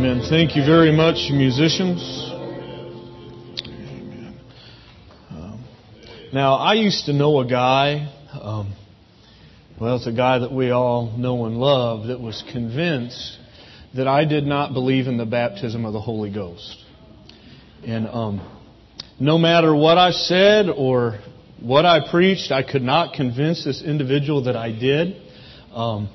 Amen. Thank you very much, musicians. Amen. Um, now, I used to know a guy, um, well, it's a guy that we all know and love, that was convinced that I did not believe in the baptism of the Holy Ghost. And um, no matter what I said or what I preached, I could not convince this individual that I did. Um,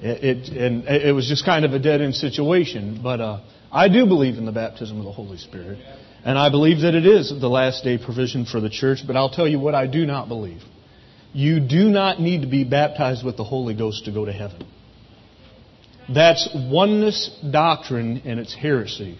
it, and it was just kind of a dead end situation. But uh, I do believe in the baptism of the Holy Spirit. And I believe that it is the last day provision for the church. But I'll tell you what I do not believe. You do not need to be baptized with the Holy Ghost to go to heaven. That's oneness doctrine and it's heresy.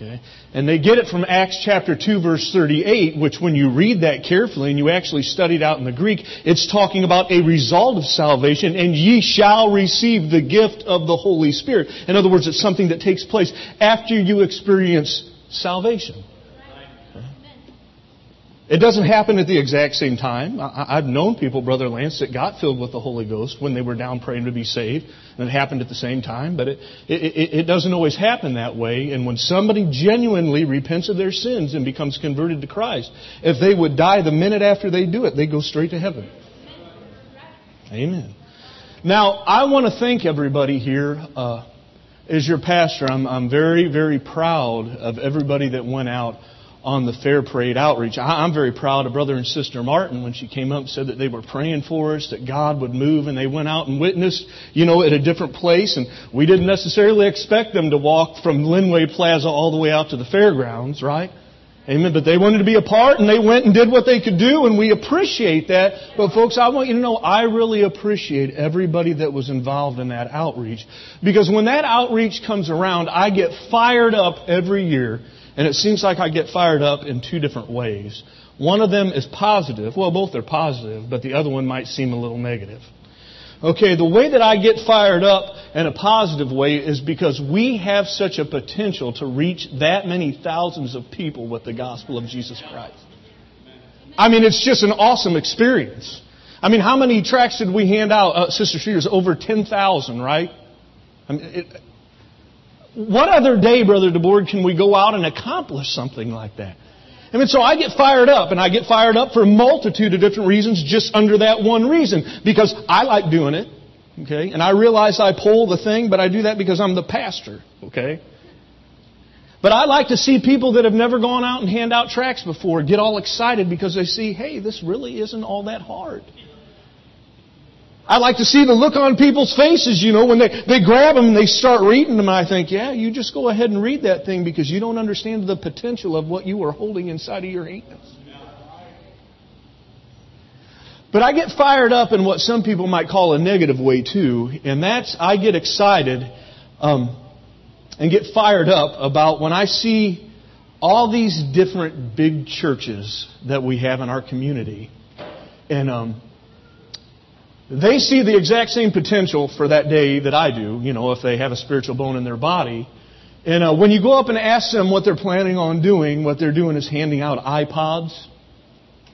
Okay? And they get it from Acts chapter 2 verse 38, which when you read that carefully and you actually study it out in the Greek, it's talking about a result of salvation, and ye shall receive the gift of the Holy Spirit. In other words, it's something that takes place after you experience salvation. It doesn't happen at the exact same time. I, have known people, Brother Lance, that got filled with the Holy Ghost when they were down praying to be saved, and it happened at the same time. But it, it, it doesn't always happen that way. And when somebody genuinely repents of their sins and becomes converted to Christ, if they would die the minute after they do it, they go straight to heaven. Amen. Now, I want to thank everybody here. Uh, as your pastor, I'm, I'm very, very proud of everybody that went out on the Fair Parade outreach. I, am very proud of Brother and Sister Martin when she came up and said that they were praying for us, that God would move, and they went out and witnessed, you know, at a different place. And we didn't necessarily expect them to walk from Linway Plaza all the way out to the fairgrounds, right? Amen. But they wanted to be a part and they went and did what they could do and we appreciate that. But folks, I want you to know I really appreciate everybody that was involved in that outreach. Because when that outreach comes around, I get fired up every year and it seems like I get fired up in two different ways. One of them is positive. Well, both are positive, but the other one might seem a little negative. Okay, the way that I get fired up in a positive way is because we have such a potential to reach that many thousands of people with the gospel of Jesus Christ. I mean, it's just an awesome experience. I mean, how many tracts did we hand out, uh, Sister Streeters? Over 10,000, right? I mean, it, what other day, Brother DeBoard, can we go out and accomplish something like that? I mean, so I get fired up, and I get fired up for a multitude of different reasons just under that one reason. Because I like doing it, okay? And I realize I pull the thing, but I do that because I'm the pastor, okay? But I like to see people that have never gone out and hand out tracts before get all excited because they see, hey, this really isn't all that hard. I like to see the look on people's faces, you know, when they, they grab them and they start reading them. I think, yeah, you just go ahead and read that thing because you don't understand the potential of what you are holding inside of your hands. But I get fired up in what some people might call a negative way too, and that's I get excited um, and get fired up about when I see all these different big churches that we have in our community, and um, they see the exact same potential for that day that I do, you know, if they have a spiritual bone in their body. And uh, when you go up and ask them what they're planning on doing, what they're doing is handing out iPods,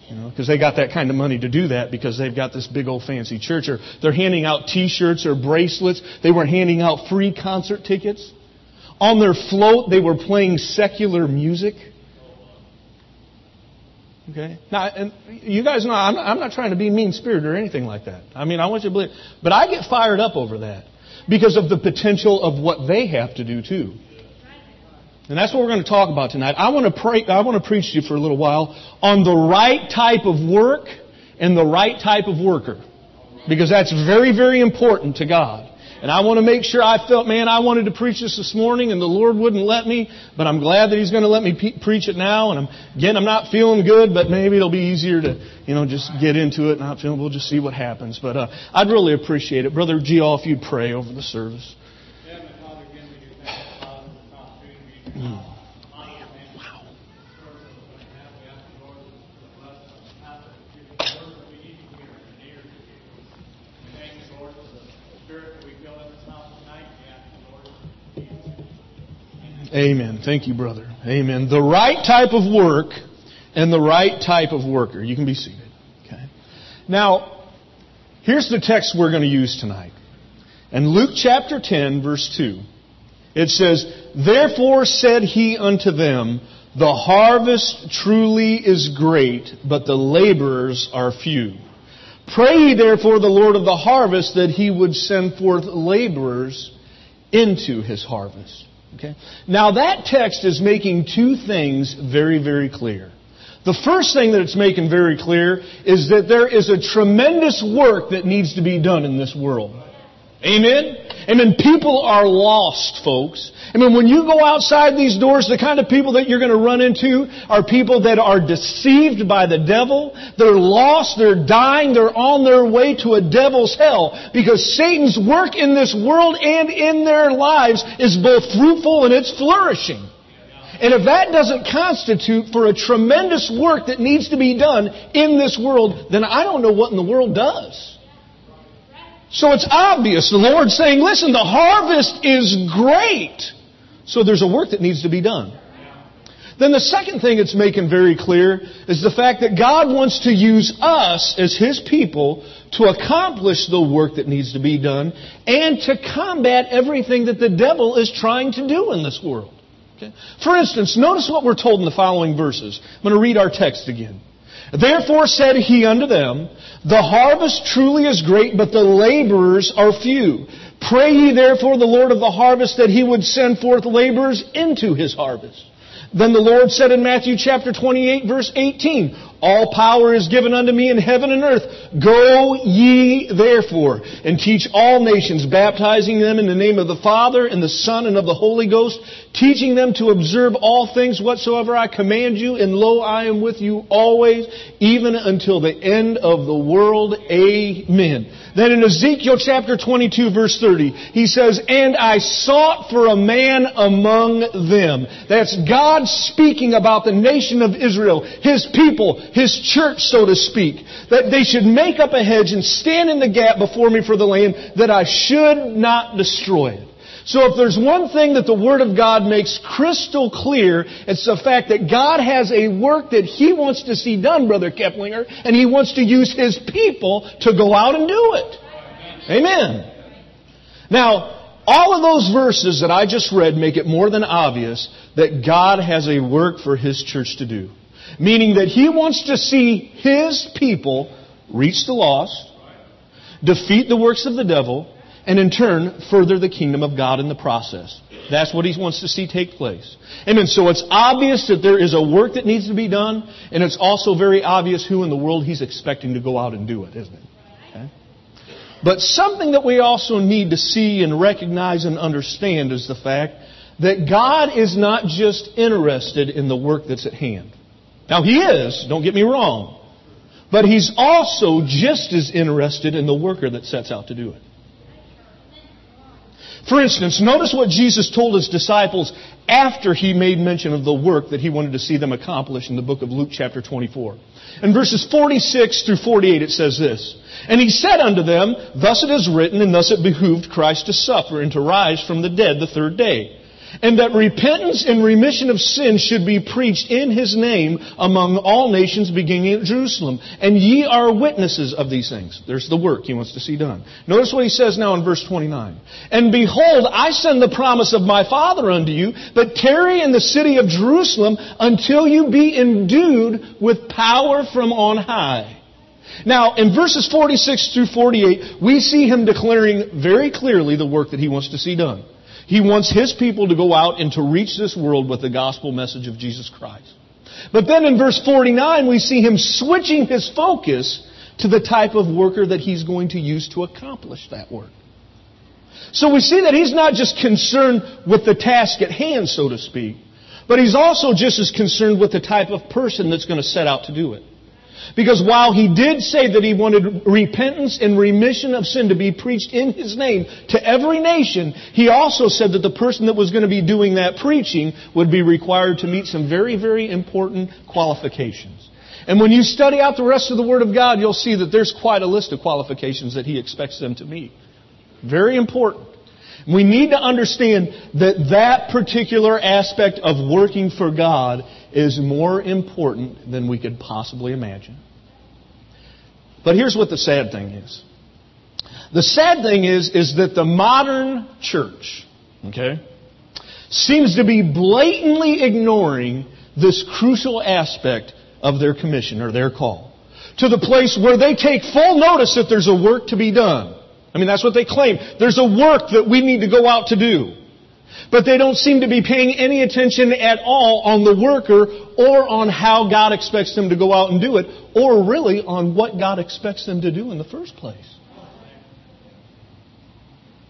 you know, because they got that kind of money to do that because they've got this big old fancy church. Or they're handing out T-shirts or bracelets. They were handing out free concert tickets. On their float, they were playing secular music. Okay? Now, and you guys know I'm, I'm not trying to be mean spirited or anything like that. I mean, I want you to believe. But I get fired up over that because of the potential of what they have to do too. And that's what we're going to talk about tonight. I want to pray, I want to preach to you for a little while on the right type of work and the right type of worker. Because that's very, very important to God. And I want to make sure I felt, man, I wanted to preach this this morning and the Lord wouldn't let me, but I'm glad that He's going to let me pe- preach it now. And I'm, again, I'm not feeling good, but maybe it'll be easier to, you know, just get into it. Not feeling, we'll just see what happens. But, uh, I'd really appreciate it. Brother G, if you'd pray over the service. Mm. Amen. Thank you, brother. Amen. The right type of work and the right type of worker. You can be seated. Okay. Now, here's the text we're going to use tonight. In Luke chapter 10, verse 2, It says, Therefore said he unto them, The harvest truly is great, but the laborers are few. Pray therefore the Lord of the harvest that he would send forth laborers into his harvest. Okay? Now that text is making two things very, very clear. The first thing that it's making very clear is that there is a tremendous work that needs to be done in this world. Amen? Amen. People are lost, folks. I mean, when you go outside these doors, the kind of people that you're going to run into are people that are deceived by the devil. They're lost. They're dying. They're on their way to a devil's hell because Satan's work in this world and in their lives is both fruitful and it's flourishing. And if that doesn't constitute for a tremendous work that needs to be done in this world, then I don't know what in the world does. So it's obvious. The Lord's saying, listen, the harvest is great. So there's a work that needs to be done. Then the second thing it's making very clear is the fact that God wants to use us as His people to accomplish the work that needs to be done and to combat everything that the devil is trying to do in this world. Okay? For instance, notice what we're told in the following verses. I'm going to read our text again. Therefore said he unto them, The harvest truly is great, but the laborers are few. Pray ye therefore the Lord of the harvest that he would send forth laborers into his harvest. Then the Lord said in Matthew chapter 28 verse 18, all power is given unto me in heaven and earth. Go ye therefore and teach all nations, baptizing them in the name of the Father and the Son and of the Holy Ghost, teaching them to observe all things whatsoever I command you, and lo, I am with you always, even until the end of the world. Amen. Then in Ezekiel chapter 22 verse 30, he says, And I sought for a man among them. That's God speaking about the nation of Israel, His people, His church, so to speak. That they should make up a hedge and stand in the gap before me for the land, that I should not destroy it. So if there's one thing that the Word of God makes crystal clear, it's the fact that God has a work that He wants to see done, Brother Keplinger, and He wants to use His people to go out and do it. Amen. Now, all of those verses that I just read make it more than obvious that God has a work for His church to do. Meaning that He wants to see His people reach the lost, defeat the works of the devil, and in turn, further the kingdom of God in the process. That's what he wants to see take place. Amen. So it's obvious that there is a work that needs to be done, and it's also very obvious who in the world he's expecting to go out and do it, isn't it? But something that we also need to see and recognize and understand is the fact that God is not just interested in the work that's at hand. Now He is, don't get me wrong. But He's also just as interested in the worker that sets out to do it. For instance, notice what Jesus told his disciples after he made mention of the work that he wanted to see them accomplish in the book of Luke chapter 24. In verses 46 through 48 it says this, And he said unto them, Thus it is written, and thus it behooved Christ to suffer and to rise from the dead the third day and that repentance and remission of sins should be preached in his name among all nations beginning at Jerusalem. And ye are witnesses of these things. There's the work he wants to see done. Notice what he says now in verse 29. And behold, I send the promise of my Father unto you, but tarry in the city of Jerusalem until you be endued with power from on high. Now, in verses 46 through 48, we see him declaring very clearly the work that he wants to see done. He wants His people to go out and to reach this world with the gospel message of Jesus Christ. But then in verse 49, we see Him switching His focus to the type of worker that He's going to use to accomplish that work. So we see that He's not just concerned with the task at hand, so to speak, but He's also just as concerned with the type of person that's going to set out to do it. Because while he did say that he wanted repentance and remission of sin to be preached in his name to every nation, he also said that the person that was going to be doing that preaching would be required to meet some very, very important qualifications. And when you study out the rest of the Word of God, you'll see that there's quite a list of qualifications that he expects them to meet. Very important. We need to understand that that particular aspect of working for God is more important than we could possibly imagine. But here's what the sad thing is. The sad thing is, is that the modern church, okay, seems to be blatantly ignoring this crucial aspect of their commission or their call. To the place where they take full notice that there's a work to be done. I mean, that's what they claim. There's a work that we need to go out to do. But they don't seem to be paying any attention at all on the worker or on how God expects them to go out and do it, or really on what God expects them to do in the first place.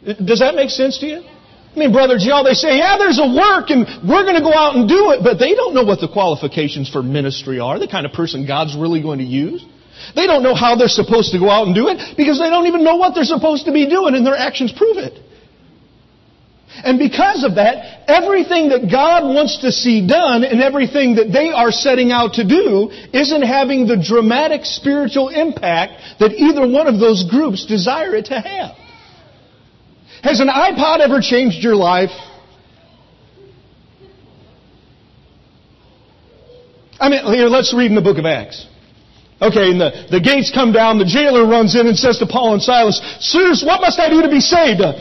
Does that make sense to you? I mean, Brother Joe, they say, yeah, there's a work and we're going to go out and do it, but they don't know what the qualifications for ministry are, the kind of person God's really going to use. They don't know how they're supposed to go out and do it because they don't even know what they're supposed to be doing and their actions prove it. And because of that, everything that God wants to see done and everything that they are setting out to do isn't having the dramatic spiritual impact that either one of those groups desire it to have. Has an iPod ever changed your life? I mean, here, let's read in the book of Acts. Okay, and the, the gates come down, the jailer runs in and says to Paul and Silas, Sirs, what must I do to be saved? Uh,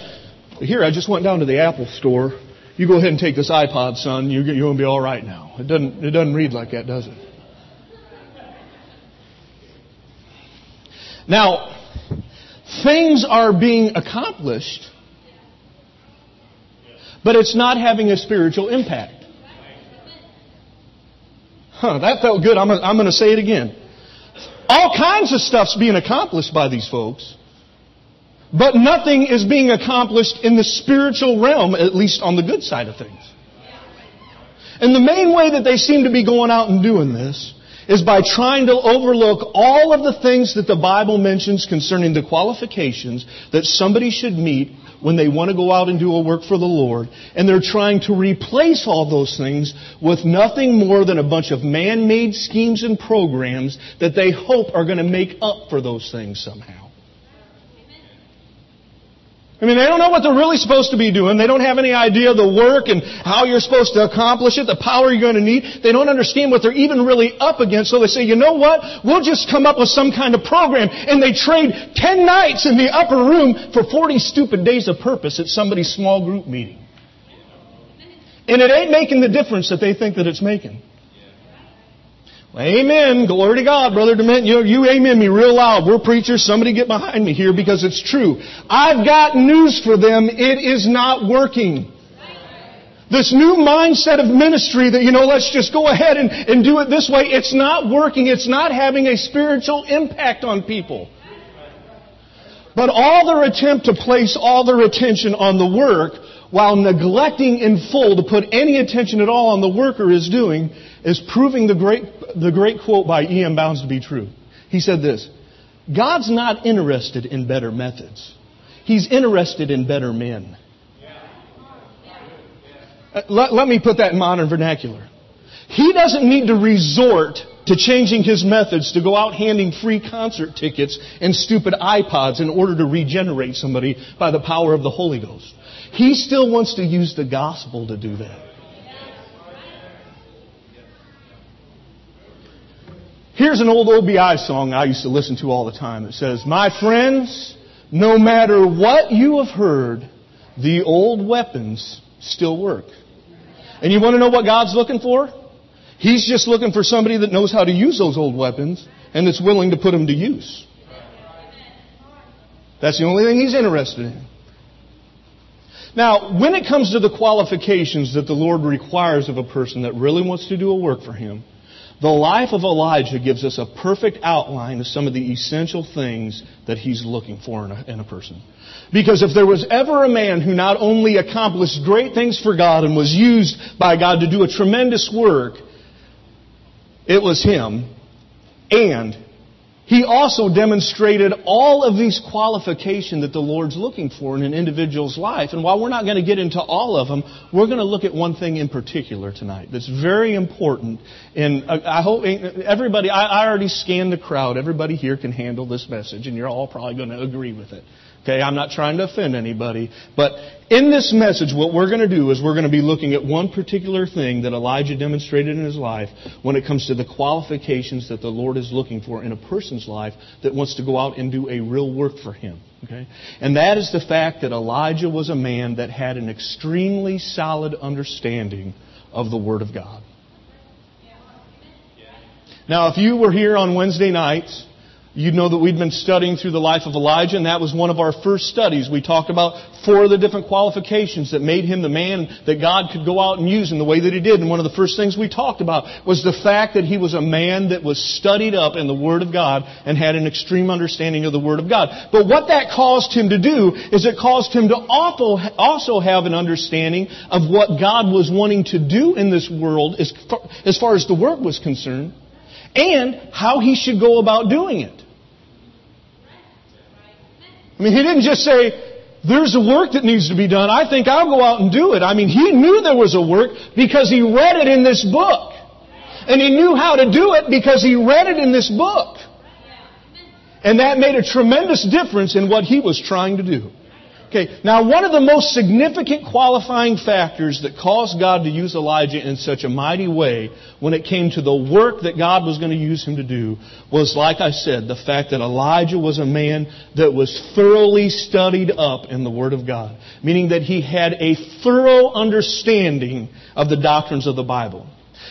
here, I just went down to the Apple store. You go ahead and take this iPod, son. You're, you're going to be all right now. It doesn't, it doesn't read like that, does it? Now, things are being accomplished but it's not having a spiritual impact. Huh, that felt good. I'm, I'm going to say it again. All kinds of stuff's being accomplished by these folks, but nothing is being accomplished in the spiritual realm, at least on the good side of things. And the main way that they seem to be going out and doing this is by trying to overlook all of the things that the Bible mentions concerning the qualifications that somebody should meet when they want to go out and do a work for the Lord, and they're trying to replace all those things with nothing more than a bunch of man-made schemes and programs that they hope are going to make up for those things somehow. I mean, they don't know what they're really supposed to be doing. They don't have any idea of the work and how you're supposed to accomplish it, the power you're going to need. They don't understand what they're even really up against. So they say, you know what? We'll just come up with some kind of program. And they trade 10 nights in the upper room for 40 stupid days of purpose at somebody's small group meeting. And it ain't making the difference that they think that it's making. Amen. Glory to God, Brother Dement. You, you amen me real loud. We're preachers. Somebody get behind me here because it's true. I've got news for them. It is not working. This new mindset of ministry that, you know, let's just go ahead and, and do it this way, it's not working. It's not having a spiritual impact on people. But all their attempt to place all their attention on the work while neglecting in full to put any attention at all on the worker is doing is proving the great, the great quote by E.M. Bounds to be true. He said this God's not interested in better methods, He's interested in better men. Uh, let, let me put that in modern vernacular. He doesn't need to resort to changing his methods to go out handing free concert tickets and stupid iPods in order to regenerate somebody by the power of the Holy Ghost. He still wants to use the gospel to do that. Here's an old OBI song I used to listen to all the time. It says, My friends, no matter what you have heard, the old weapons still work. And you want to know what God's looking for? He's just looking for somebody that knows how to use those old weapons and that's willing to put them to use. That's the only thing He's interested in. Now, when it comes to the qualifications that the Lord requires of a person that really wants to do a work for Him, the life of Elijah gives us a perfect outline of some of the essential things that he's looking for in a, in a, person. Because if there was ever a man who not only accomplished great things for God and was used by God to do a tremendous work, it was him. And he also demonstrated all of these qualifications that the Lord's looking for in an individual's life. And while we're not going to get into all of them, we're going to look at one thing in particular tonight that's very important. And uh, I hope eh, everybody, I already scanned the crowd. Everybody here can handle this message, and you're all probably going to agree with it. Okay, I'm not trying to offend anybody, but in this message, what we're going to do is we're going to be looking at one particular thing that Elijah demonstrated in his life when it comes to the qualifications that the Lord is looking for in a person's life that wants to go out and do a real work for Him. Okay? And that is the fact that Elijah was a man that had an extremely solid understanding of the Word of God. Now, if you were here on Wednesday nights, you know that we've been studying through the life of Elijah, and that was one of our first studies. We talked about four of the different qualifications that made him the man that God could go out and use in the way that he did. And one of the first things we talked about was the fact that he was a man that was studied up in the Word of God and had an extreme understanding of the Word of God. But what that caused him to do is it caused him to also have an understanding of what God was wanting to do in this world as far as the work was concerned and how he should go about doing it. I mean, he didn't just say, there's a work that needs to be done. I think I'll go out and do it. I mean, he knew there was a work because he read it in this book. And he knew how to do it because he read it in this book. And that made a tremendous difference in what he was trying to do. Okay, now one of the most significant qualifying factors that caused God to use Elijah in such a mighty way when it came to the work that God was going to use him to do was, like I said, the fact that Elijah was a man that was thoroughly studied up in the Word of God. Meaning that he had a thorough understanding of the doctrines of the Bible.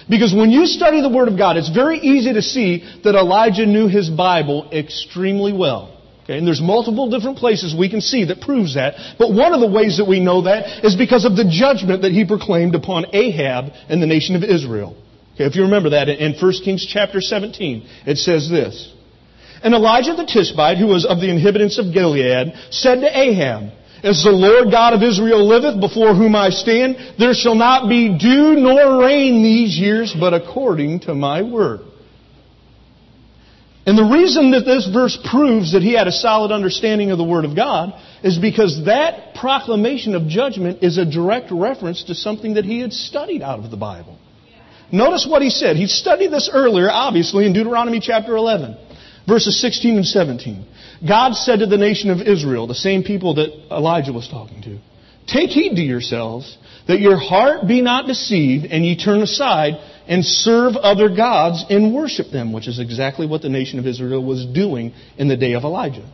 Because when you study the Word of God, it's very easy to see that Elijah knew his Bible extremely well. Okay, and there's multiple different places we can see that proves that. But one of the ways that we know that is because of the judgment that he proclaimed upon Ahab and the nation of Israel. Okay, if you remember that in 1 Kings chapter 17, it says this. And Elijah the Tishbite, who was of the inhabitants of Gilead, said to Ahab, As the Lord God of Israel liveth, before whom I stand, there shall not be dew nor rain these years, but according to my word. And the reason that this verse proves that he had a solid understanding of the Word of God is because that proclamation of judgment is a direct reference to something that he had studied out of the Bible. Notice what he said. He studied this earlier, obviously, in Deuteronomy chapter 11, verses 16 and 17. God said to the nation of Israel, the same people that Elijah was talking to, Take heed to yourselves that your heart be not deceived and ye turn aside and serve other gods and worship them, which is exactly what the nation of Israel was doing in the day of Elijah.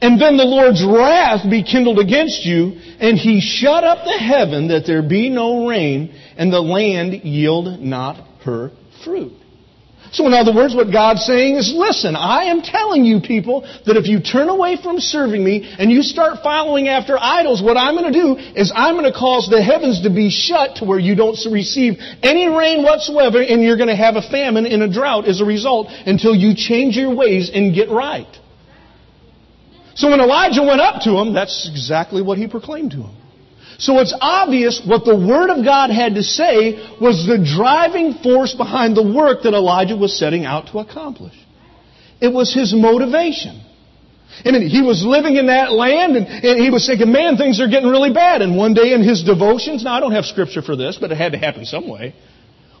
And then the Lord's wrath be kindled against you, and he shut up the heaven that there be no rain, and the land yield not her fruit. So in other words, what God's saying is, listen, I am telling you people that if you turn away from serving me and you start following after idols, what I'm going to do is I'm going to cause the heavens to be shut to where you don't receive any rain whatsoever and you're going to have a famine and a drought as a result until you change your ways and get right. So when Elijah went up to him, that's exactly what he proclaimed to him. So it's obvious what the Word of God had to say was the driving force behind the work that Elijah was setting out to accomplish. It was his motivation. I mean, he was living in that land and, and, he was thinking, man, things are getting really bad. And one day in his devotions, now I don't have scripture for this, but it had to happen some way.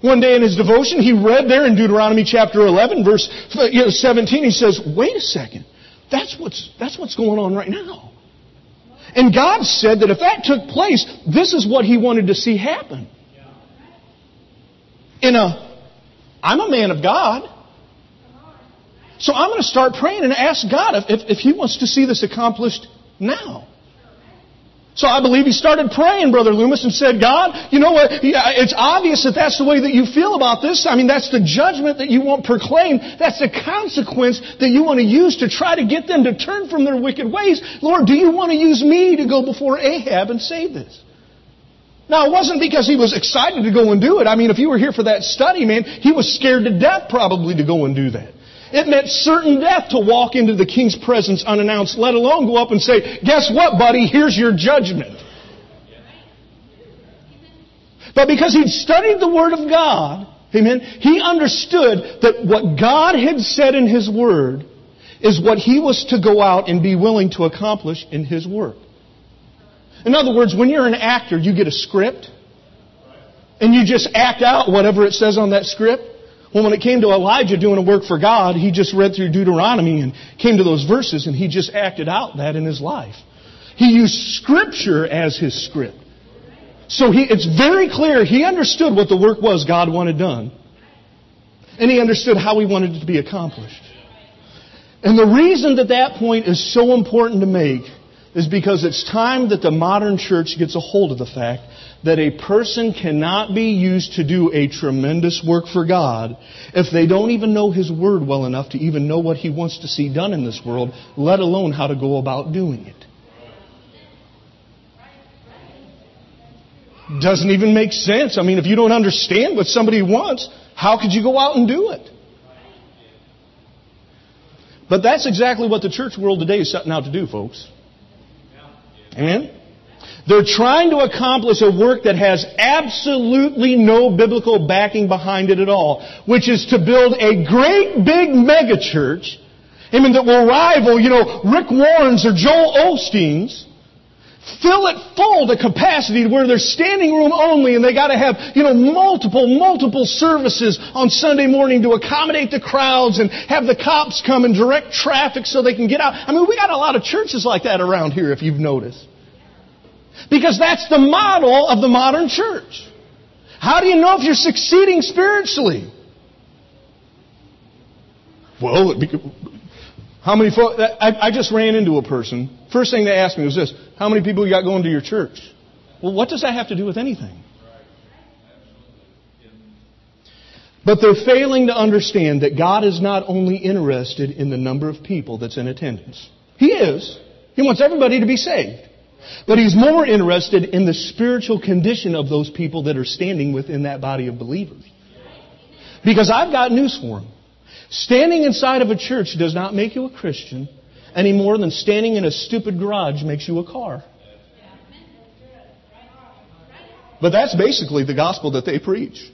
One day in his devotion, he read there in Deuteronomy chapter 11, verse 17, he says, wait a second. That's what's, that's what's going on right now. And God said that if that took place, this is what He wanted to see happen. In a, I'm a man of God. So I'm going to start praying and ask God if, if, if He wants to see this accomplished now. So I believe he started praying, Brother Loomis, and said, God, you know what? It's obvious that that's the way that you feel about this. I mean, that's the judgment that you want proclaimed. That's the consequence that you want to use to try to get them to turn from their wicked ways. Lord, do you want to use me to go before Ahab and save this? Now, it wasn't because he was excited to go and do it. I mean, if you were here for that study, man, he was scared to death probably to go and do that. It meant certain death to walk into the king's presence unannounced, let alone go up and say, Guess what, buddy? Here's your judgment. But because he'd studied the Word of God, amen, he understood that what God had said in His Word is what he was to go out and be willing to accomplish in his work. In other words, when you're an actor, you get a script, and you just act out whatever it says on that script. Well, when it came to Elijah doing a work for God, he just read through Deuteronomy and came to those verses and he just acted out that in his life. He used Scripture as his script. So he, it's very clear he understood what the work was God wanted done. And he understood how he wanted it to be accomplished. And the reason that that point is so important to make is because it's time that the modern church gets a hold of the fact that a person cannot be used to do a tremendous work for God if they don't even know His Word well enough to even know what He wants to see done in this world, let alone how to go about doing it. Doesn't even make sense. I mean, if you don't understand what somebody wants, how could you go out and do it? But that's exactly what the church world today is setting out to do, folks. Amen? They're trying to accomplish a work that has absolutely no biblical backing behind it at all, which is to build a great big megachurch, amen, that will rival, you know, Rick Warren's or Joel Osteen's, fill it full to capacity where there's standing room only and they got to have, you know, multiple, multiple services on Sunday morning to accommodate the crowds and have the cops come and direct traffic so they can get out. I mean, we got a lot of churches like that around here if you've noticed. Because that's the model of the modern church. How do you know if you're succeeding spiritually? Well, how many folks? I, I just ran into a person. First thing they asked me was this: How many people you got going to your church? Well, what does that have to do with anything? But they're failing to understand that God is not only interested in the number of people that's in attendance. He is. He wants everybody to be saved. But he's more interested in the spiritual condition of those people that are standing within that body of believers. Because I've got news for him. Standing inside of a church does not make you a Christian any more than standing in a stupid garage makes you a car. But that's basically the gospel that they preach.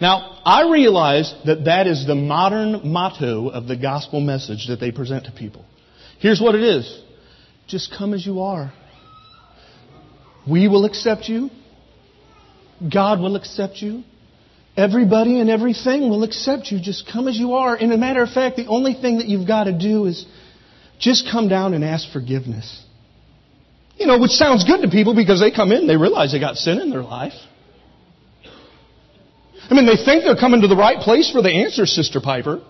Now, I realize that that is the modern motto of the gospel message that they present to people. Here's what it is just come as you are. We will accept you. God will accept you. Everybody and everything will accept you. Just come as you are. And a matter of fact, the only thing that you've got to do is just come down and ask forgiveness. You know, which sounds good to people because they come in, they realize they got sin in their life. I mean, they think they're coming to the right place for the answer, Sister Piper.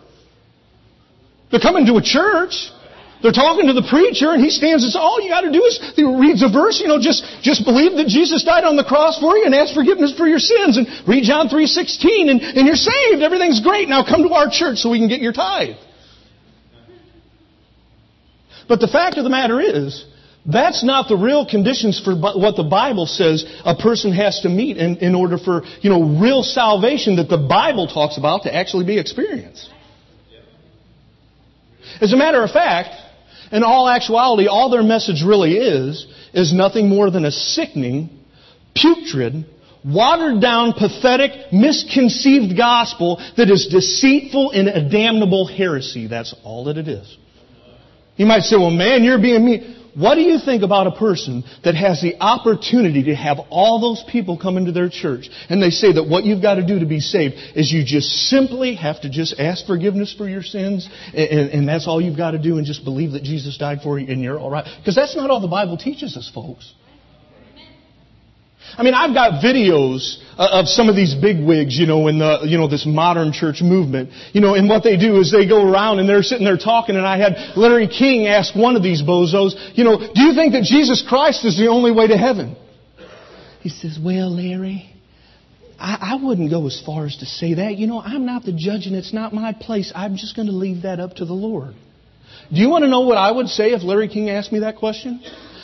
They're coming to a church. They're talking to the preacher and he stands and says, all you gotta do is, he reads a verse, you know, just, just believe that Jesus died on the cross for you and ask forgiveness for your sins and read John 3.16 and, and you're saved. Everything's great. Now come to our church so we can get your tithe. But the fact of the matter is, that's not the real conditions for what the Bible says a person has to meet in, in order for, you know, real salvation that the Bible talks about to actually be experienced. As a matter of fact, in all actuality, all their message really is, is nothing more than a sickening, putrid, watered down, pathetic, misconceived gospel that is deceitful and a damnable heresy. That's all that it is. You might say, well man, you're being mean. What do you think about a person that has the opportunity to have all those people come into their church and they say that what you've got to do to be saved is you just simply have to just ask forgiveness for your sins and, and that's all you've got to do and just believe that Jesus died for you and you're alright? Because that's not all the Bible teaches us, folks. I mean, I've got videos uh, of some of these big wigs, you know, in the, you know, this modern church movement. You know, and what they do is they go around and they're sitting there talking and I had Larry King ask one of these bozos, you know, do you think that Jesus Christ is the only way to heaven? He says, well, Larry, I, I wouldn't go as far as to say that. You know, I'm not the judge and it's not my place. I'm just going to leave that up to the Lord. Do you want to know what I would say if Larry King asked me that question?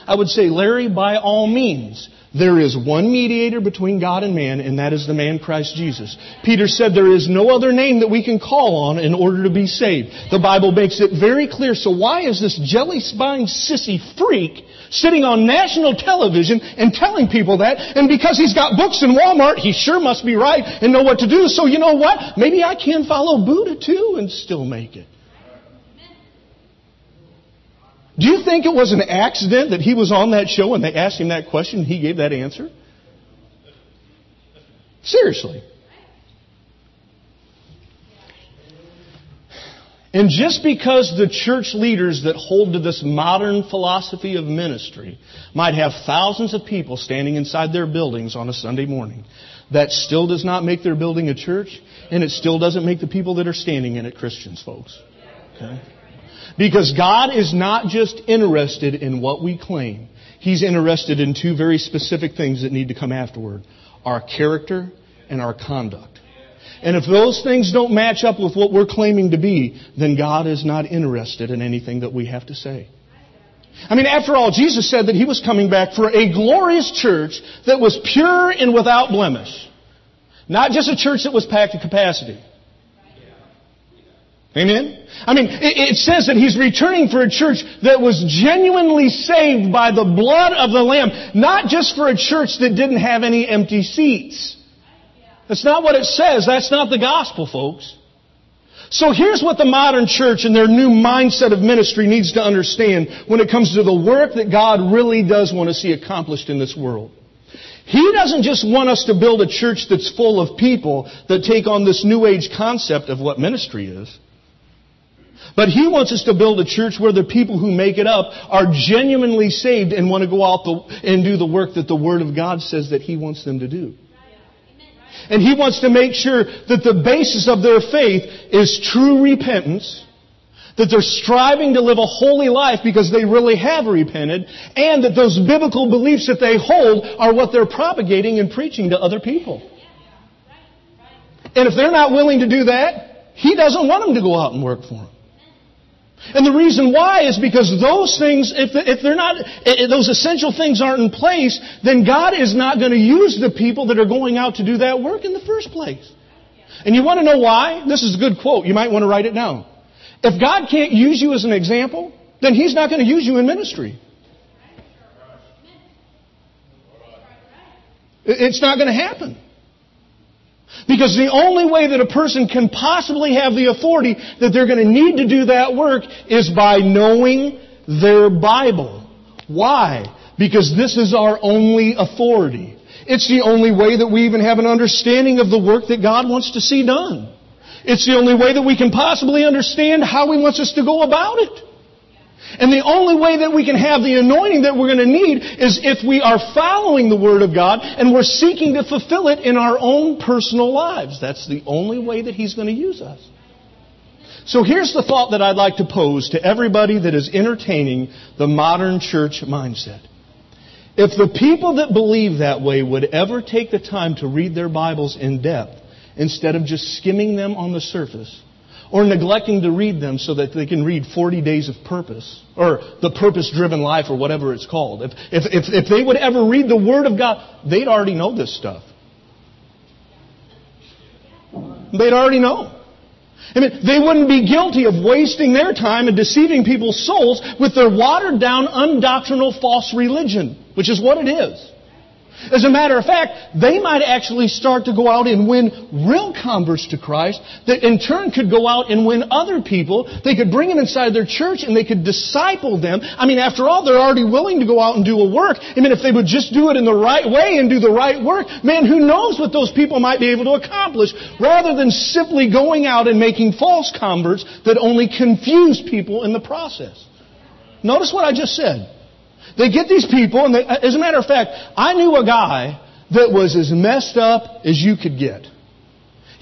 I would say, Larry, by all means, there is one mediator between God and man, and that is the man Christ Jesus. Peter said there is no other name that we can call on in order to be saved. The Bible makes it very clear. So why is this jelly spine sissy freak sitting on national television and telling people that? And because he's got books in Walmart, he sure must be right and know what to do. So you know what? Maybe I can follow Buddha too and still make it. Do you think it was an accident that he was on that show and they asked him that question and he gave that answer? Seriously. And just because the church leaders that hold to this modern philosophy of ministry might have thousands of people standing inside their buildings on a Sunday morning, that still does not make their building a church, and it still doesn't make the people that are standing in it Christians, folks. Okay? Because God is not just interested in what we claim. He's interested in two very specific things that need to come afterward. Our character and our conduct. And if those things don't match up with what we're claiming to be, then God is not interested in anything that we have to say. I mean, after all, Jesus said that He was coming back for a glorious church that was pure and without blemish. Not just a church that was packed to capacity. Amen? I mean, it, says that he's returning for a church that was genuinely saved by the blood of the Lamb, not just for a church that didn't have any empty seats. That's not what it says. That's not the gospel, folks. So here's what the modern church and their new mindset of ministry needs to understand when it comes to the work that God really does want to see accomplished in this world. He doesn't just want us to build a church that's full of people that take on this new age concept of what ministry is. But He wants us to build a church where the people who make it up are genuinely saved and want to go out the, and do the work that the Word of God says that He wants them to do. And He wants to make sure that the basis of their faith is true repentance, that they're striving to live a holy life because they really have repented, and that those biblical beliefs that they hold are what they're propagating and preaching to other people. And if they're not willing to do that, He doesn't want them to go out and work for Him. And the reason why is because those things, if, if they're not, if those essential things aren't in place, then God is not going to use the people that are going out to do that work in the first place. And you want to know why? This is a good quote. You might want to write it down. If God can't use you as an example, then He's not going to use you in ministry. It's not going to happen. Because the only way that a person can possibly have the authority that they're going to need to do that work is by knowing their Bible. Why? Because this is our only authority. It's the only way that we even have an understanding of the work that God wants to see done. It's the only way that we can possibly understand how He wants us to go about it. And the only way that we can have the anointing that we're going to need is if we are following the Word of God and we're seeking to fulfill it in our own personal lives. That's the only way that He's going to use us. So here's the thought that I'd like to pose to everybody that is entertaining the modern church mindset. If the people that believe that way would ever take the time to read their Bibles in depth instead of just skimming them on the surface, or neglecting to read them so that they can read 40 days of purpose or the purpose driven life or whatever it's called. If, if, if, if they would ever read the Word of God, they'd already know this stuff. They'd already know. I mean, they wouldn't be guilty of wasting their time and deceiving people's souls with their watered down, undoctrinal false religion, which is what it is. As a matter of fact, they might actually start to go out and win real converts to Christ that in turn could go out and win other people. They could bring them inside their church and they could disciple them. I mean, after all, they're already willing to go out and do a work. I mean, if they would just do it in the right way and do the right work, man, who knows what those people might be able to accomplish rather than simply going out and making false converts that only confuse people in the process. Notice what I just said. They get these people, and they, uh, as a matter of fact, I knew a guy that was as messed up as you could get.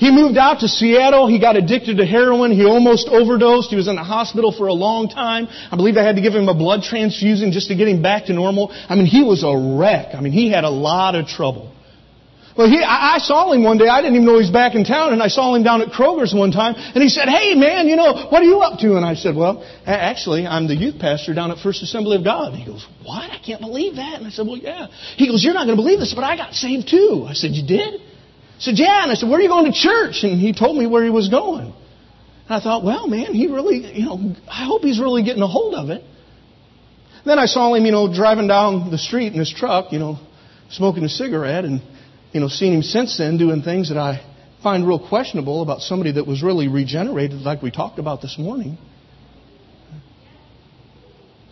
He moved out to Seattle. He got addicted to heroin. He almost overdosed. He was in the hospital for a long time. I believe they had to give him a blood transfusion just to get him back to normal. I mean, he was a wreck. I mean, he had a lot of trouble. Well, he, I, I saw him one day. I didn't even know he was back in town, and I saw him down at Kroger's one time, and he said, "Hey, man, you know what are you up to?" And I said, "Well, actually, I'm the youth pastor down at First Assembly of God." And he goes, "What? I can't believe that." And I said, "Well, yeah." He goes, "You're not going to believe this, but I got saved too." I said, "You did?" He said, "Yeah." And I said, "Where are you going to church?" And he told me where he was going. And I thought, well, man, he really, you know, I hope he's really getting a hold of it. Then I saw him, you know, driving down the street in his truck, you know, smoking a cigarette, and you know, seen him since then doing things that I find real questionable about somebody that was really regenerated, like we talked about this morning.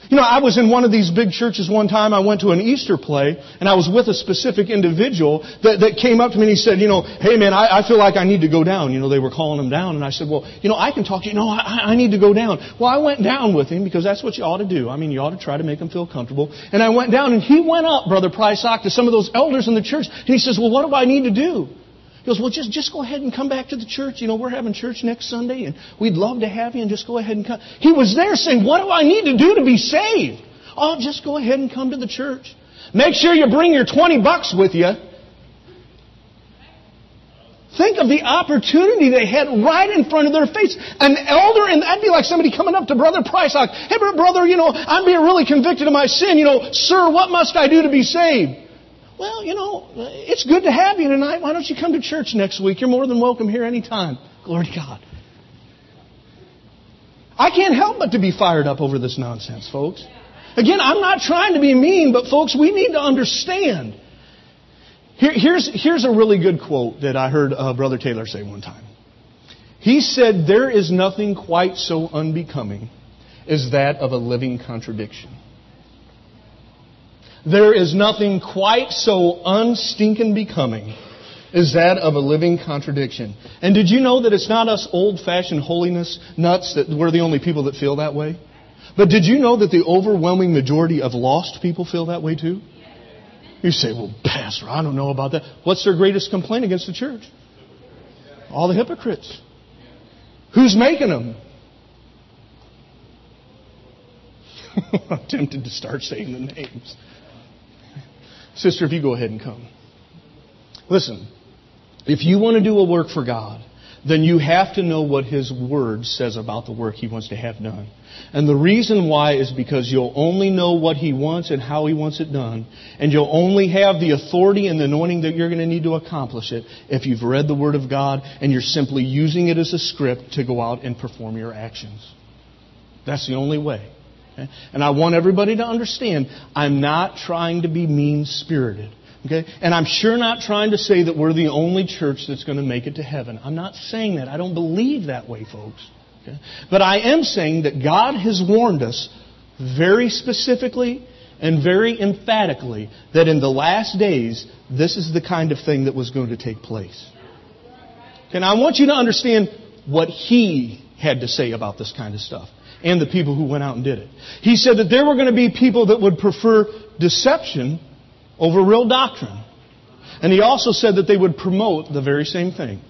You know, I was in one of these big churches one time. I went to an Easter play, and I was with a specific individual that, that came up to me and he said, you know, hey man, I, I feel like I need to go down. You know, they were calling him down, and I said, well, you know, I can talk to you. No, I, I need to go down. Well, I went down with him because that's what you ought to do. I mean, you ought to try to make him feel comfortable. And I went down, and he went up, Brother Prysock, to some of those elders in the church, and he says, well, what do I need to do? Goes, well, just, just go ahead and come back to the church. You know, we're having church next Sunday and we'd love to have you and just go ahead and come. He was there saying, what do I need to do to be saved? Oh, just go ahead and come to the church. Make sure you bring your 20 bucks with you. Think of the opportunity they had right in front of their face. An elder, and that'd be like somebody coming up to Brother Price, like, hey, brother, you know, I'm being really convicted of my sin. You know, sir, what must I do to be saved? Well, you know, it's good to have you tonight. Why don't you come to church next week? You're more than welcome here anytime. Glory to God. I can't help but to be fired up over this nonsense, folks. Again, I'm not trying to be mean, but folks, we need to understand. Here, here's, here's a really good quote that I heard uh, Brother Taylor say one time. He said, There is nothing quite so unbecoming as that of a living contradiction. There is nothing quite so unstinking becoming as that of a living contradiction. And did you know that it's not us old fashioned holiness nuts that we're the only people that feel that way? But did you know that the overwhelming majority of lost people feel that way too? You say, well, Pastor, I don't know about that. What's their greatest complaint against the church? All the hypocrites. Who's making them? I'm tempted to start saying the names. Sister, if you go ahead and come. Listen, if you want to do a work for God, then you have to know what His Word says about the work He wants to have done. And the reason why is because you'll only know what He wants and how He wants it done. And you'll only have the authority and the anointing that you're going to need to accomplish it if you've read the Word of God and you're simply using it as a script to go out and perform your actions. That's the only way. Okay? And I want everybody to understand, I'm not trying to be mean spirited. Okay? And I'm sure not trying to say that we're the only church that's going to make it to heaven. I'm not saying that. I don't believe that way, folks. Okay? But I am saying that God has warned us very specifically and very emphatically that in the last days, this is the kind of thing that was going to take place. And I want you to understand what He had to say about this kind of stuff and the people who went out and did it. He said that there were going to be people that would prefer deception over real doctrine. And he also said that they would promote the very same thing.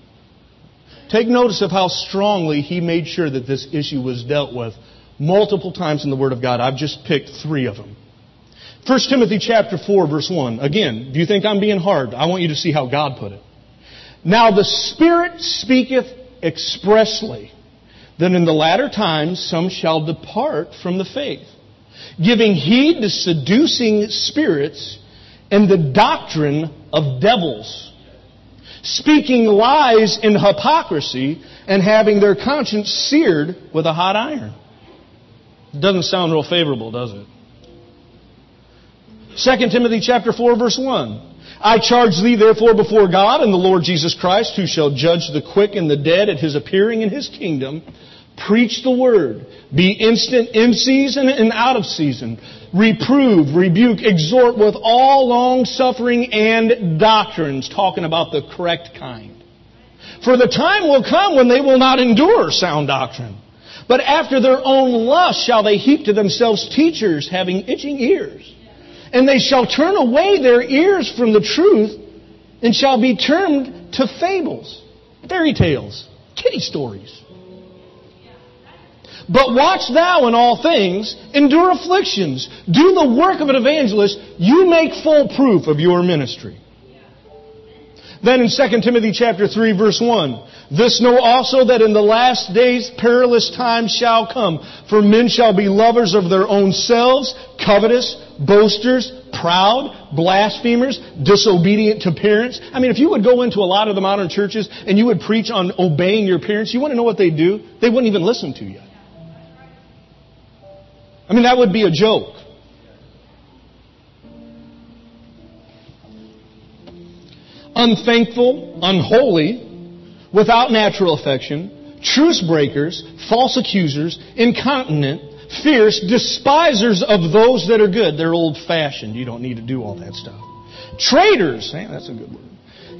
Take notice of how strongly he made sure that this issue was dealt with multiple times in the Word of God. I've just picked three of them. 1 Timothy chapter 4 verse 1. Again, do you think I'm being hard? I want you to see how God put it. Now the Spirit speaketh expressly that in the latter times some shall depart from the faith, giving heed to seducing spirits and the doctrine of devils, speaking lies in hypocrisy and having their conscience seared with a hot iron. Doesn't sound real favorable, does it? 2 Timothy chapter 4 verse 1. I charge thee therefore before God and the Lord Jesus Christ, who shall judge the quick and the dead at his appearing in his kingdom, Preach the word. Be instant in season and out of season. Reprove, rebuke, exhort with all long suffering and doctrines, talking about the correct kind. For the time will come when they will not endure sound doctrine. But after their own lust shall they heap to themselves teachers having itching ears. And they shall turn away their ears from the truth and shall be turned to fables, fairy tales, kitty stories. But watch thou in all things, endure afflictions, do the work of an evangelist, you make full proof of your ministry. Then in 2 Timothy chapter 3 verse 1, this know also that in the last days perilous times shall come, for men shall be lovers of their own selves, covetous, boasters, proud, blasphemers, disobedient to parents. I mean, if you would go into a lot of the modern churches and you would preach on obeying your parents, you want to know what they do? They wouldn't even listen to you. I mean, that would be a joke. Unthankful, unholy, without natural affection, truce breakers, false accusers, incontinent, fierce, despisers of those that are good. They're old fashioned. You don't need to do all that stuff. Traitors, hey, that's a good word.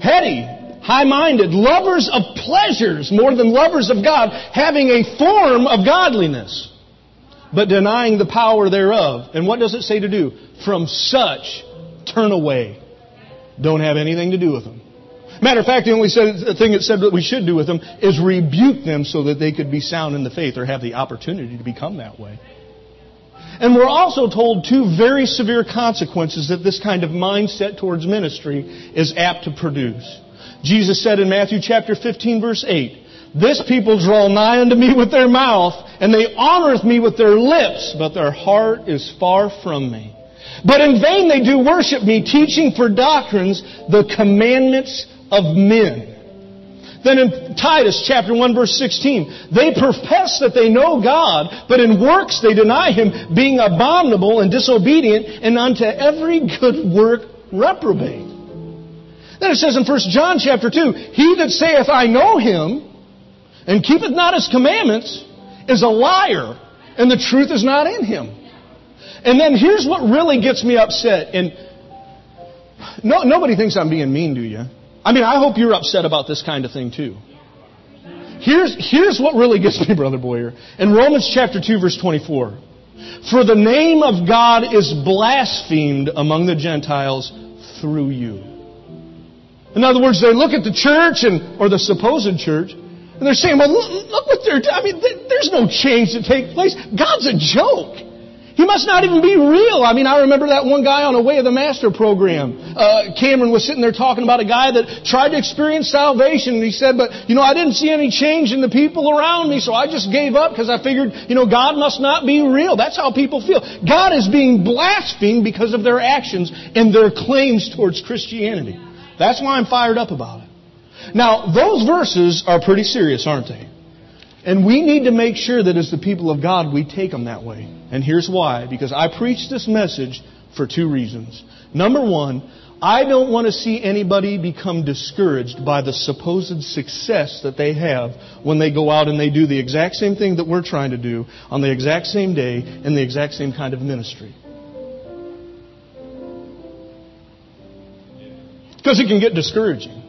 Heady, high minded, lovers of pleasures more than lovers of God, having a form of godliness but denying the power thereof. And what does it say to do? From such, turn away. Don't have anything to do with them. Matter of fact, the only thing it said that we should do with them is rebuke them so that they could be sound in the faith or have the opportunity to become that way. And we're also told two very severe consequences that this kind of mindset towards ministry is apt to produce. Jesus said in Matthew chapter 15 verse 8, This people draw nigh unto me with their mouth, and they honoreth me with their lips, but their heart is far from me. But in vain they do worship me, teaching for doctrines the commandments of men. Then in Titus chapter 1 verse 16, they profess that they know God, but in works they deny Him, being abominable and disobedient, and unto every good work reprobate. Then it says in 1 John chapter 2, He that saith, I know Him, and keepeth not His commandments, is a liar, and the truth is not in him. And then here's what really gets me upset, and no, nobody thinks I'm being mean, do you? I mean, I hope you're upset about this kind of thing too. Here's, here's what really gets me, Brother Boyer. In Romans chapter 2, verse 24. For the name of God is blasphemed among the Gentiles through you. In other words, they look at the church and, or the supposed church, and they're saying, well, look, look what they're doing. I mean, there's no change to take place. God's a joke. He must not even be real. I mean, I remember that one guy on a Way of the Master program. Uh, Cameron was sitting there talking about a guy that tried to experience salvation. And he said, but, you know, I didn't see any change in the people around me, so I just gave up because I figured, you know, God must not be real. That's how people feel. God is being blasphemed because of their actions and their claims towards Christianity. That's why I'm fired up about it. Now, those verses are pretty serious, aren't they? And we need to make sure that as the people of God, we take them that way. And here's why. Because I preach this message for two reasons. Number one, I don't want to see anybody become discouraged by the supposed success that they have when they go out and they do the exact same thing that we're trying to do on the exact same day in the exact same kind of ministry. Because it can get discouraging.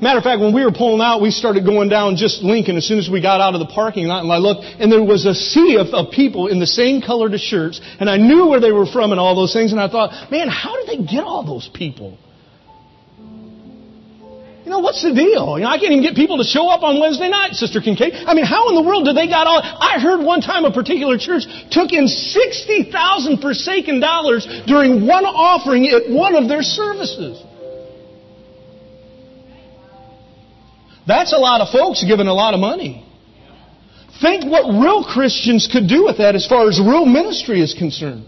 Matter of fact, when we were pulling out, we started going down just Lincoln as soon as we got out of the parking lot, and I looked, and there was a sea of, of people in the same colored shirts, and I knew where they were from and all those things, and I thought, man, how did they get all those people? You know, what's the deal? You know, I can't even get people to show up on Wednesday night, Sister Kincaid. I mean, how in the world did they got all... I heard one time a particular church took in 60,000 forsaken dollars during one offering at one of their services. That's a lot of folks giving a lot of money. Think what real Christians could do with that as far as real ministry is concerned.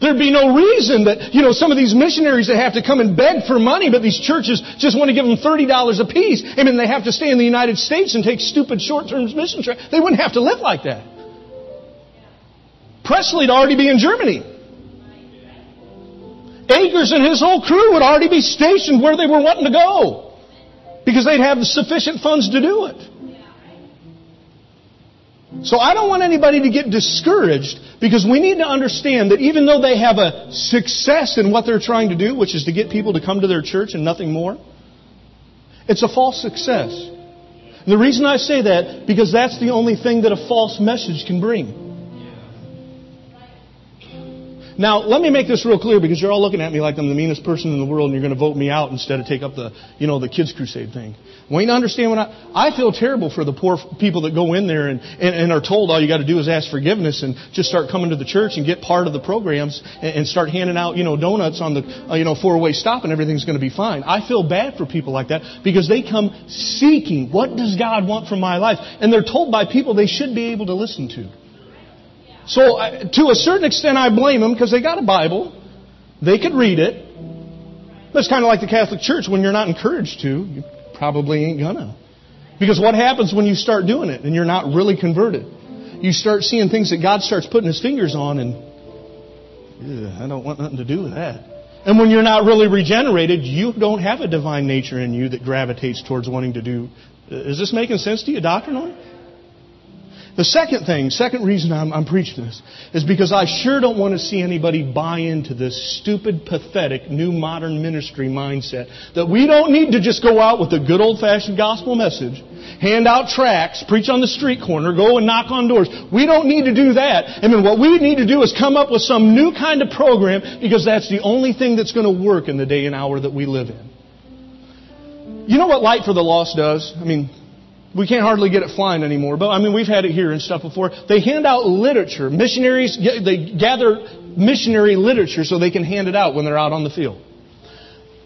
There'd be no reason that, you know, some of these missionaries that have to come and beg for money, but these churches just want to give them $30 a piece. I mean, they have to stay in the United States and take stupid short-term mission trips. They wouldn't have to live like that. Presley'd already be in Germany. Akers and his whole crew would already be stationed where they were wanting to go. Because they'd have sufficient funds to do it. So I don't want anybody to get discouraged because we need to understand that even though they have a success in what they're trying to do, which is to get people to come to their church and nothing more, it's a false success. And the reason I say that, because that's the only thing that a false message can bring. Now, let me make this real clear because you're all looking at me like I'm the meanest person in the world and you're going to vote me out instead of take up the, you know, the kids crusade thing. To understand what I, I feel terrible for the poor people that go in there and, and, and are told all you got to do is ask forgiveness and just start coming to the church and get part of the programs and, and start handing out, you know, donuts on the, uh, you know, four-way stop and everything's going to be fine. I feel bad for people like that because they come seeking, what does God want from my life? And they're told by people they should be able to listen to. So, to a certain extent, I blame them because they got a Bible. They could read it. That's kind of like the Catholic Church. When you're not encouraged to, you probably ain't gonna. Because what happens when you start doing it and you're not really converted? You start seeing things that God starts putting His fingers on, and I don't want nothing to do with that. And when you're not really regenerated, you don't have a divine nature in you that gravitates towards wanting to do. Is this making sense to you doctrinally? The second thing, second reason I'm, I'm, preaching this, is because I sure don't want to see anybody buy into this stupid, pathetic, new modern ministry mindset that we don't need to just go out with a good old fashioned gospel message, hand out tracts, preach on the street corner, go and knock on doors. We don't need to do that. I mean, what we need to do is come up with some new kind of program because that's the only thing that's going to work in the day and hour that we live in. You know what Light for the Lost does? I mean, we can't hardly get it flying anymore, but I mean, we've had it here and stuff before. They hand out literature. Missionaries, they gather missionary literature so they can hand it out when they're out on the field.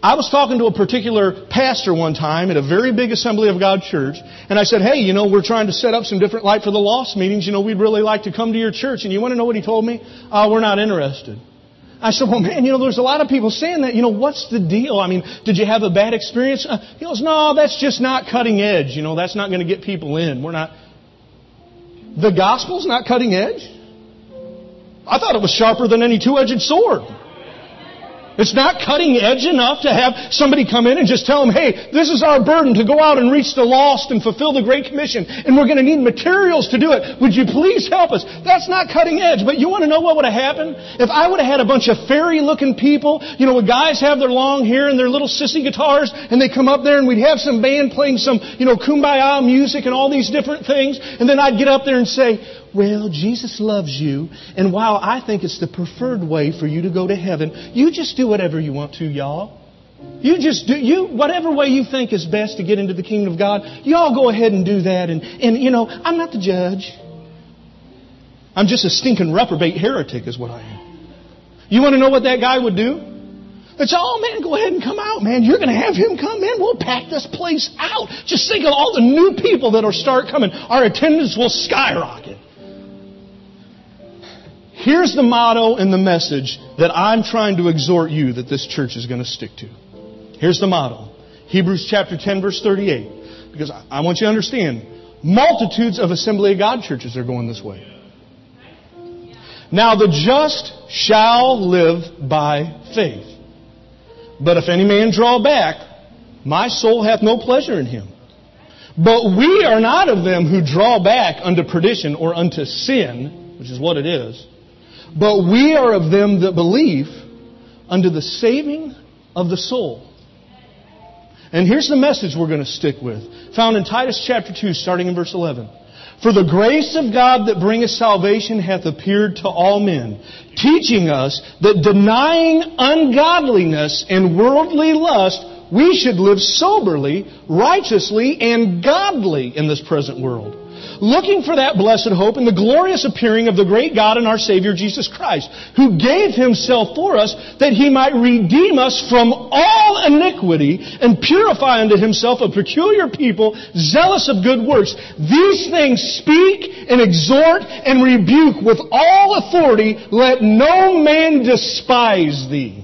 I was talking to a particular pastor one time at a very big Assembly of God church, and I said, hey, you know, we're trying to set up some different Light for the Lost meetings. You know, we'd really like to come to your church. And you want to know what he told me? Uh, we're not interested. I said, well, man, you know, there's a lot of people saying that. You know, what's the deal? I mean, did you have a bad experience? Uh, he goes, no, that's just not cutting edge. You know, that's not going to get people in. We're not. The gospel's not cutting edge? I thought it was sharper than any two-edged sword. It's not cutting edge enough to have somebody come in and just tell them, hey, this is our burden to go out and reach the lost and fulfill the Great Commission, and we're going to need materials to do it. Would you please help us? That's not cutting edge. But you want to know what would have happened? If I would have had a bunch of fairy looking people, you know, with guys have their long hair and their little sissy guitars, and they come up there and we'd have some band playing some, you know, kumbaya music and all these different things, and then I'd get up there and say, well, Jesus loves you, and while I think it's the preferred way for you to go to heaven, you just do whatever you want to, y'all. You just do you whatever way you think is best to get into the kingdom of God. Y'all go ahead and do that, and and you know I'm not the judge. I'm just a stinking reprobate heretic, is what I am. You want to know what that guy would do? It's oh man, go ahead and come out, man. You're going to have him come in. We'll pack this place out. Just think of all the new people that'll start coming. Our attendance will skyrocket. Here's the motto and the message that I'm trying to exhort you that this church is going to stick to. Here's the motto. Hebrews chapter 10 verse 38. Because I want you to understand, multitudes of Assembly of God churches are going this way. Now the just shall live by faith. But if any man draw back, my soul hath no pleasure in him. But we are not of them who draw back unto perdition or unto sin, which is what it is, but we are of them that believe unto the saving of the soul. And here's the message we're going to stick with, found in Titus chapter 2, starting in verse 11. For the grace of God that bringeth salvation hath appeared to all men, teaching us that denying ungodliness and worldly lust, we should live soberly, righteously, and godly in this present world looking for that blessed hope and the glorious appearing of the great God and our Savior Jesus Christ, who gave himself for us that he might redeem us from all iniquity and purify unto himself a peculiar people zealous of good works. These things speak and exhort and rebuke with all authority. Let no man despise thee.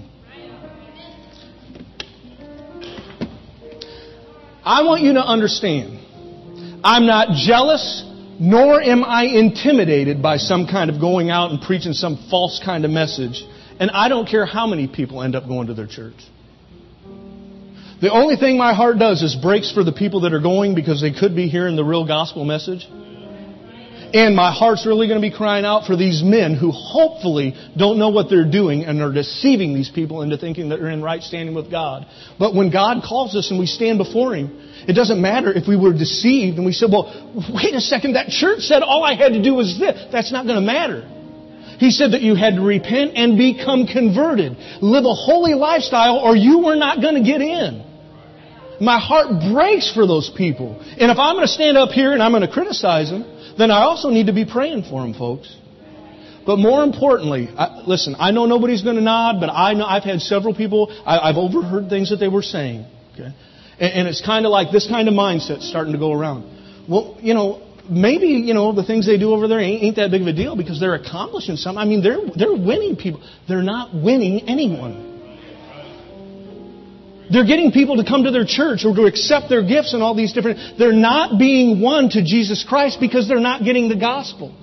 I want you to understand I'm not jealous, nor am I intimidated by some kind of going out and preaching some false kind of message. And I don't care how many people end up going to their church. The only thing my heart does is breaks for the people that are going because they could be hearing the real gospel message. And my heart's really going to be crying out for these men who hopefully don't know what they're doing and are deceiving these people into thinking that they're in right standing with God. But when God calls us and we stand before Him, it doesn't matter if we were deceived and we said, well, wait a second, that church said all I had to do was this. That's not going to matter. He said that you had to repent and become converted. Live a holy lifestyle or you were not going to get in. My heart breaks for those people. And if I'm going to stand up here and I'm going to criticize them, then I also need to be praying for them, folks. But more importantly, I, listen, I know nobody's going to nod, but I know I've had several people, I, have overheard things that they were saying. Okay? And, it's kind of like this kind of mindset starting to go around. Well, you know, maybe, you know, the things they do over there ain't, ain't that big of a deal because they're accomplishing something. I mean, they're, they're winning people. They're not winning anyone. They're getting people to come to their church or to accept their gifts and all these different. They're not being won to Jesus Christ because they're not getting the gospel.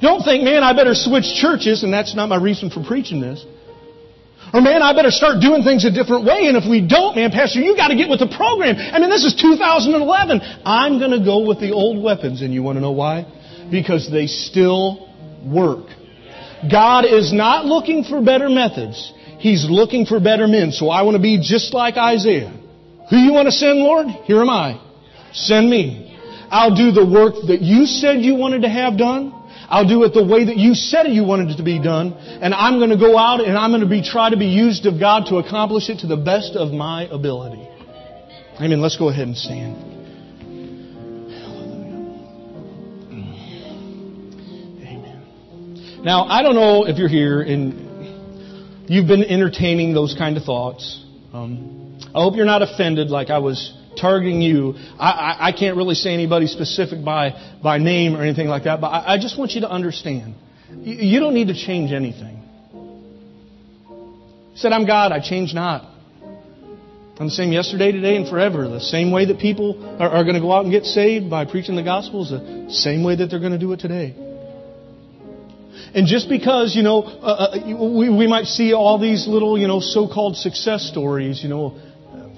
Don't think, man, I better switch churches, and that's not my reason for preaching this. Or man, I better start doing things a different way, and if we don't, man, Pastor, you got to get with the program. I mean, this is 2011. I'm going to go with the old weapons, and you want to know why? Because they still work. God is not looking for better methods. He's looking for better men. So I want to be just like Isaiah. Who you want to send, Lord? Here am I. Send me. I'll do the work that you said you wanted to have done. I'll do it the way that you said you wanted it to be done. And I'm going to go out and I'm going to be, try to be used of God to accomplish it to the best of my ability. Amen. Let's go ahead and stand. Amen. Now, I don't know if you're here and you've been entertaining those kind of thoughts. Um, I hope you're not offended like I was targeting you. I, I, I, can't really say anybody specific by, by name or anything like that, but I, I just want you to understand. You, you don't need to change anything. He said, I'm God, I change not. I'm the same yesterday, today, and forever. The same way that people are, are going to go out and get saved by preaching the gospel is the same way that they're going to do it today. And just because, you know, uh, uh, we, we might see all these little, you know, so-called success stories, you know,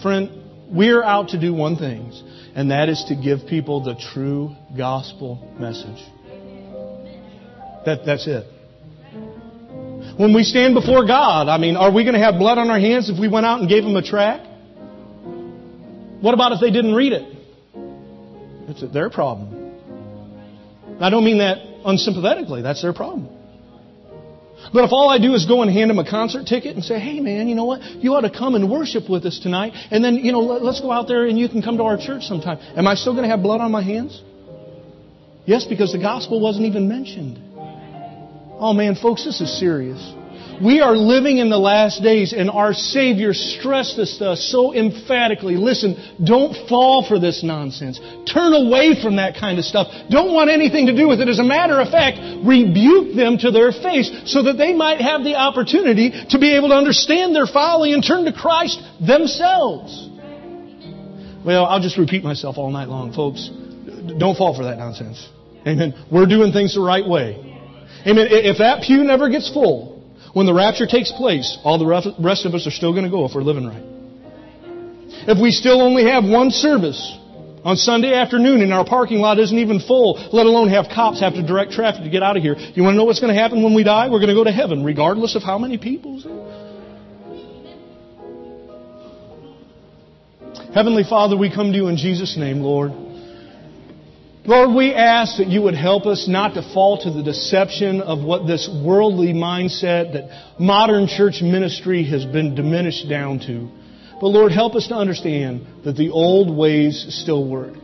friend, we're out to do one thing, and that is to give people the true gospel message. That, that's it. When we stand before God, I mean, are we going to have blood on our hands if we went out and gave them a tract? What about if they didn't read it? It's their problem. I don't mean that unsympathetically. That's their problem. But if all I do is go and hand him a concert ticket and say, hey man, you know what? You ought to come and worship with us tonight. And then, you know, let's go out there and you can come to our church sometime. Am I still going to have blood on my hands? Yes, because the gospel wasn't even mentioned. Oh man, folks, this is serious. We are living in the last days, and our Savior stressed this to us so emphatically. Listen, don't fall for this nonsense. Turn away from that kind of stuff. Don't want anything to do with it. As a matter of fact, rebuke them to their face so that they might have the opportunity to be able to understand their folly and turn to Christ themselves. Well, I'll just repeat myself all night long, folks. Don't fall for that nonsense. Amen. We're doing things the right way. Amen. If that pew never gets full, when the rapture takes place, all the rest of us are still going to go if we're living right. If we still only have one service on Sunday afternoon and our parking lot isn't even full, let alone have cops have to direct traffic to get out of here, you want to know what's going to happen when we die? We're going to go to heaven, regardless of how many people. Heavenly Father, we come to you in Jesus' name, Lord. Lord, we ask that you would help us not to fall to the deception of what this worldly mindset that modern church ministry has been diminished down to. But Lord, help us to understand that the old ways still work.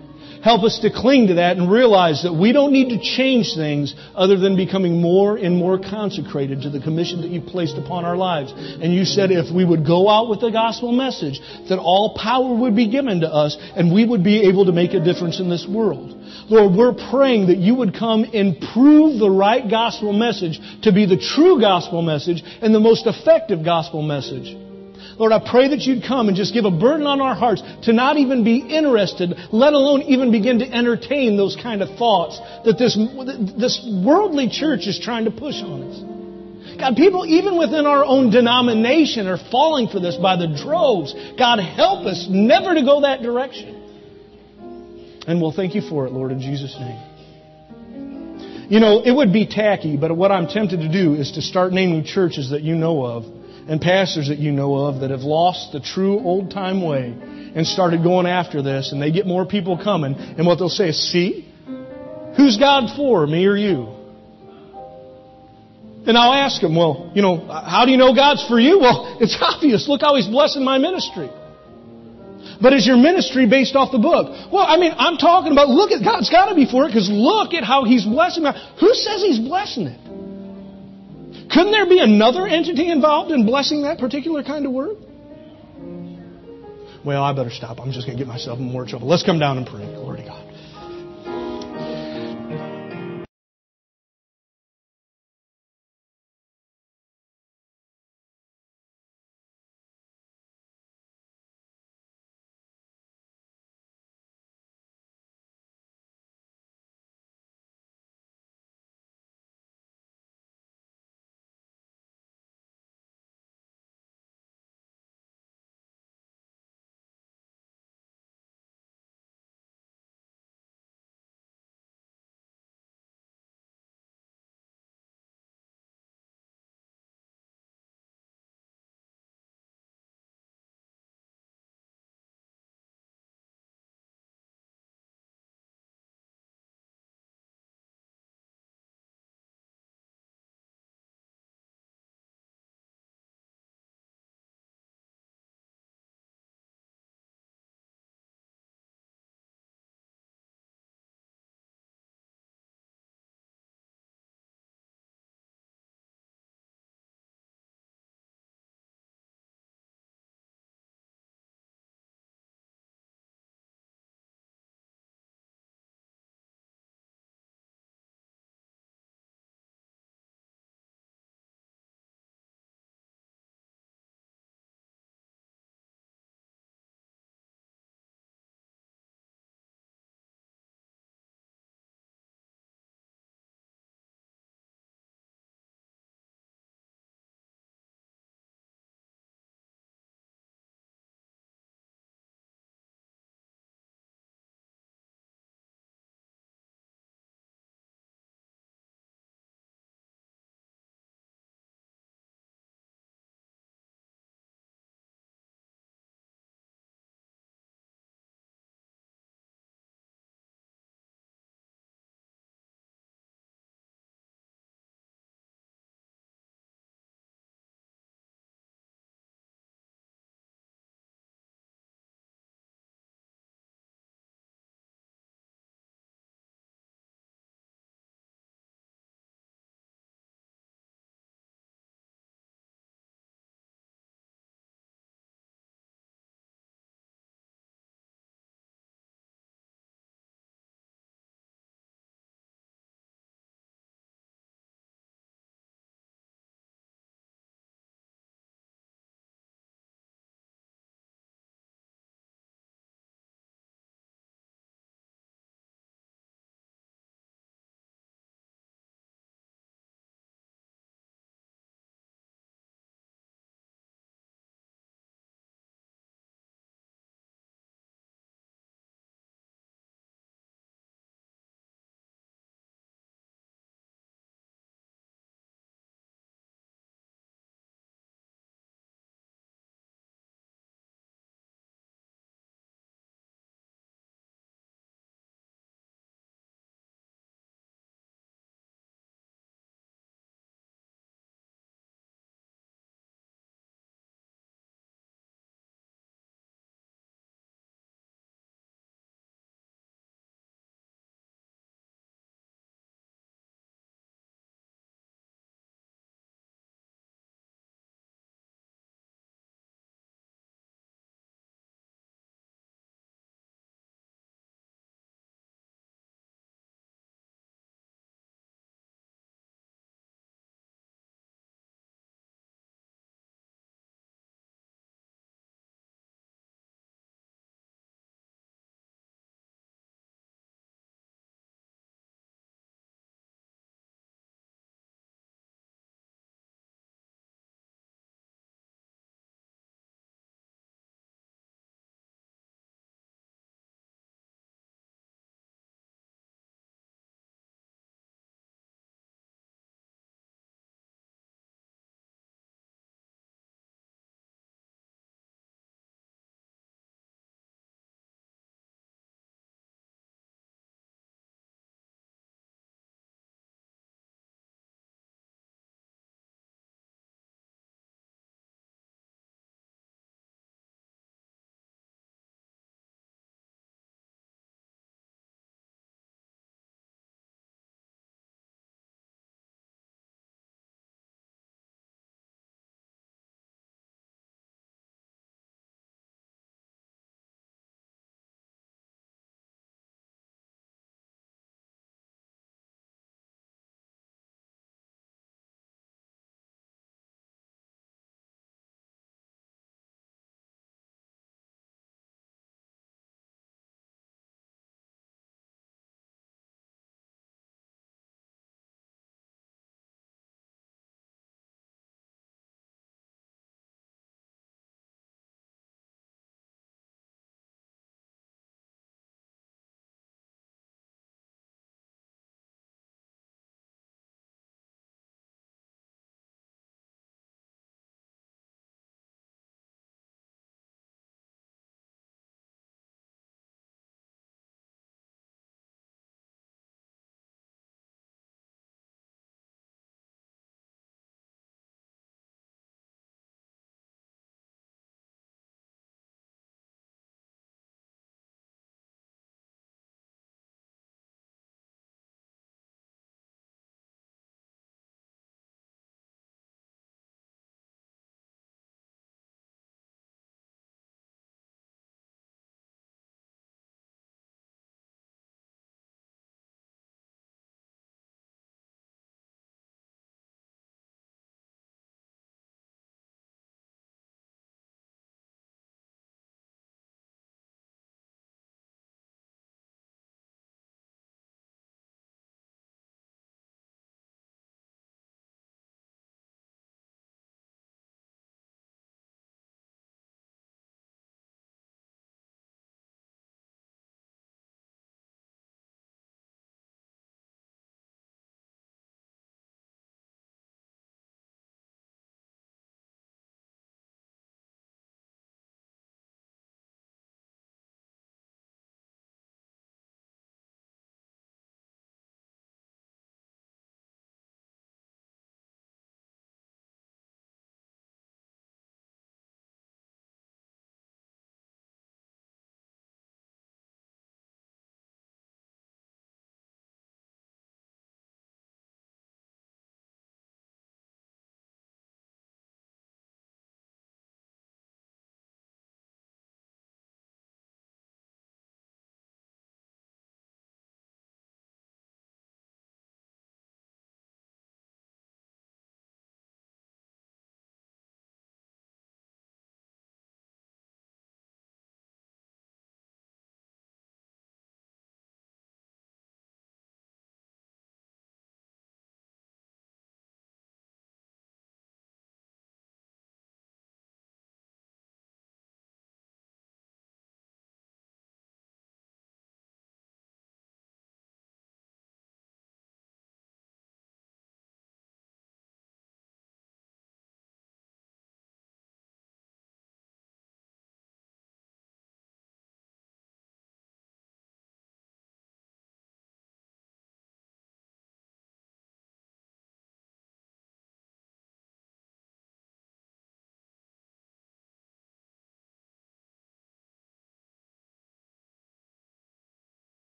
Help us to cling to that and realize that we don't need to change things other than becoming more and more consecrated to the commission that you've placed upon our lives. And you said if we would go out with the gospel message, that all power would be given to us and we would be able to make a difference in this world. Lord, we're praying that you would come and prove the right gospel message to be the true gospel message and the most effective gospel message. Lord, I pray that you'd come and just give a burden on our hearts to not even be interested, let alone even begin to entertain those kind of thoughts that this, this worldly church is trying to push on us. God, people even within our own denomination are falling for this by the droves. God, help us never to go that direction. And we'll thank you for it, Lord, in Jesus' name. You know, it would be tacky, but what I'm tempted to do is to start naming churches that you know of and pastors that you know of that have lost the true old time way and started going after this, and they get more people coming, and what they'll say is, see? Who's God for, me or you? And I'll ask them, well, you know, how do you know God's for you? Well, it's obvious. Look how He's blessing my ministry. But is your ministry based off the book? Well, I mean, I'm talking about, look at, God's got to be for it because look at how He's blessing. Who says He's blessing it? Couldn't there be another entity involved in blessing that particular kind of work? Well, I better stop. I'm just going to get myself in more trouble. Let's come down and pray.